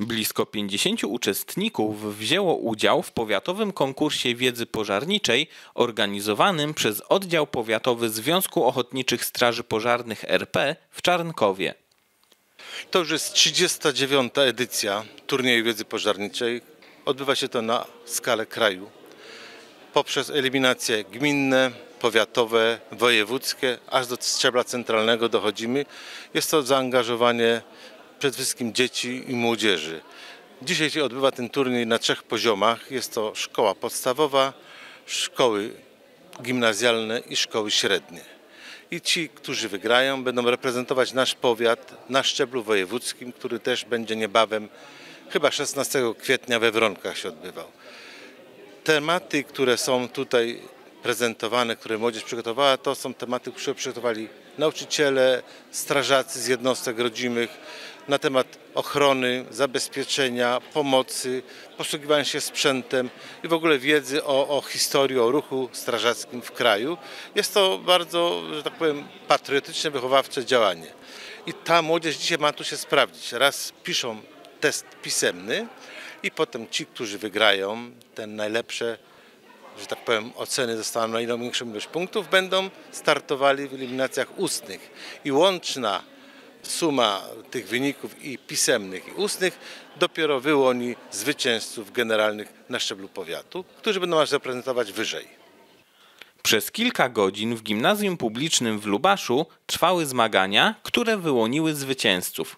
Blisko 50 uczestników wzięło udział w powiatowym konkursie wiedzy pożarniczej organizowanym przez Oddział Powiatowy Związku Ochotniczych Straży Pożarnych RP w Czarnkowie. To już jest 39. edycja turnieju wiedzy pożarniczej. Odbywa się to na skalę kraju. Poprzez eliminacje gminne, powiatowe, wojewódzkie, aż do szczebla centralnego dochodzimy. Jest to zaangażowanie przede wszystkim dzieci i młodzieży. Dzisiaj się odbywa ten turniej na trzech poziomach. Jest to szkoła podstawowa, szkoły gimnazjalne i szkoły średnie. I ci, którzy wygrają, będą reprezentować nasz powiat na szczeblu wojewódzkim, który też będzie niebawem, chyba 16 kwietnia we Wronkach się odbywał. Tematy, które są tutaj prezentowane, które młodzież przygotowała, to są tematy, które przygotowali nauczyciele, strażacy z jednostek rodzimych na temat ochrony, zabezpieczenia, pomocy, posługiwania się sprzętem i w ogóle wiedzy o, o historii, o ruchu strażackim w kraju. Jest to bardzo, że tak powiem, patriotyczne, wychowawcze działanie. I ta młodzież dzisiaj ma tu się sprawdzić. Raz piszą test pisemny i potem ci, którzy wygrają, ten najlepsze że tak powiem, oceny dostaną największą ilość punktów, będą startowali w eliminacjach ustnych. I łączna suma tych wyników i pisemnych, i ustnych dopiero wyłoni zwycięzców generalnych na szczeblu powiatu, którzy będą nas reprezentować wyżej. Przez kilka godzin w gimnazjum publicznym w Lubaszu trwały zmagania, które wyłoniły zwycięzców.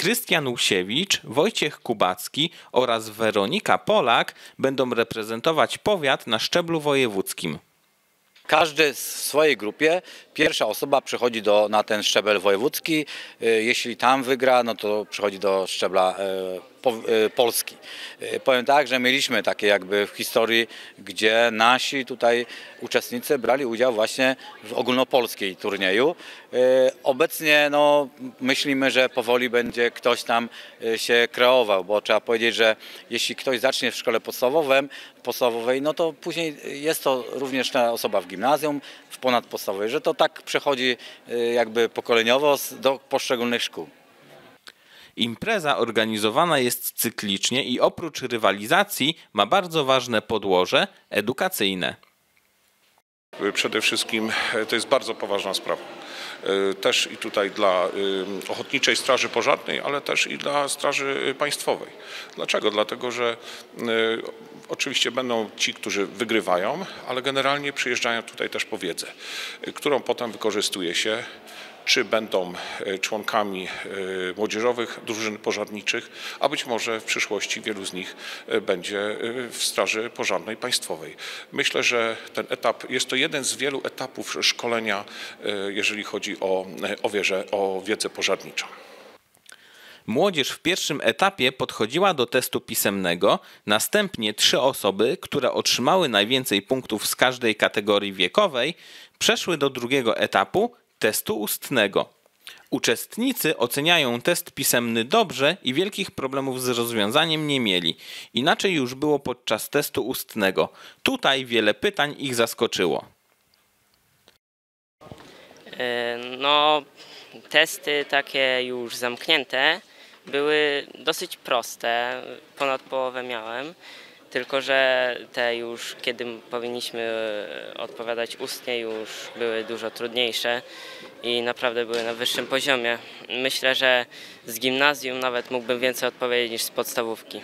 Krystian Usiewicz, Wojciech Kubacki oraz Weronika Polak będą reprezentować powiat na szczeblu wojewódzkim. Każdy w swojej grupie, pierwsza osoba przychodzi do, na ten szczebel wojewódzki. Y, Jeśli tam wygra, no to przychodzi do szczebla e, Polski. E, Powiem tak, że mieliśmy takie jakby w historii, gdzie nasi tutaj uczestnicy brali udział właśnie w ogólnopolskiej turnieju. E, Obecnie no, myślimy, że powoli będzie ktoś tam e, się kreował, bo trzeba powiedzieć, że jeśli ktoś zacznie w szkole podstawowym, podstawowej, no to później jest to również ta osoba w gimnazjum, w ponadpodstawowej, że to tak przechodzi e, jakby pokoleniowo do poszczególnych szkół. Impreza organizowana jest cyklicznie i oprócz rywalizacji ma bardzo ważne podłoże edukacyjne. Przede wszystkim e, to jest bardzo poważna sprawa. E, Też i tutaj dla e, Ochotniczej Straży Pożarnej, ale też i dla Straży Państwowej. Dlaczego? Dlatego, że oczywiście będą ci, którzy wygrywają, ale generalnie przyjeżdżają tutaj też po wiedzę, którą potem wykorzystuje się czy będą e, członkami e, młodzieżowych drużyn pożarniczych, a być może w przyszłości wielu z nich e, będzie w Straży Pożarnej Państwowej. Myślę, że ten etap jest to jeden z wielu etapów szkolenia, jeżeli chodzi o, o, o wiedzę pożarniczą. Młodzież w pierwszym etapie podchodziła do testu pisemnego, następnie trzy osoby, które otrzymały najwięcej punktów z każdej kategorii wiekowej, przeszły do drugiego etapu testu ustnego. Uczestnicy oceniają test pisemny dobrze i wielkich problemów z rozwiązaniem nie mieli. Inaczej już było podczas testu ustnego. Tutaj wiele pytań ich zaskoczyło. E, No, testy takie już zamknięte były dosyć proste, ponad połowę miałem, tylko że te już, kiedy powinniśmy e, odpowiadać ustnie, już były dużo trudniejsze i naprawdę były na wyższym poziomie. Myślę, że z gimnazjum nawet mógłbym więcej odpowiedzieć niż z podstawówki.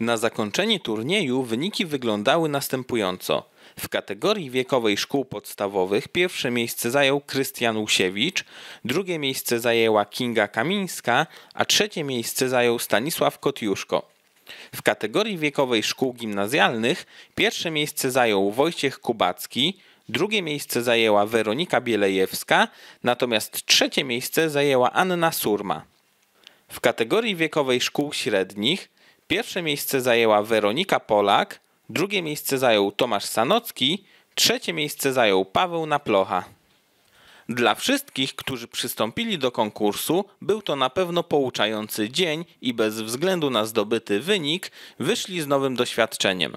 Na zakończenie turnieju wyniki wyglądały następująco. W kategorii wiekowej szkół podstawowych pierwsze miejsce zajął Krystian Łusiewicz, drugie miejsce zajęła Kinga Kamińska, a trzecie miejsce zajął Stanisław Kotiuszko. W kategorii wiekowej szkół gimnazjalnych pierwsze miejsce zajął Wojciech Kubacki, drugie miejsce zajęła Weronika Bielejewska, natomiast trzecie miejsce zajęła Anna Surma. W kategorii wiekowej szkół średnich pierwsze miejsce zajęła Weronika Polak, drugie miejsce zajął Tomasz Sanocki, trzecie miejsce zajął Paweł Naplocha. Dla wszystkich, którzy przystąpili do konkursu, był to na pewno pouczający dzień i bez względu na zdobyty wynik wyszli z nowym doświadczeniem.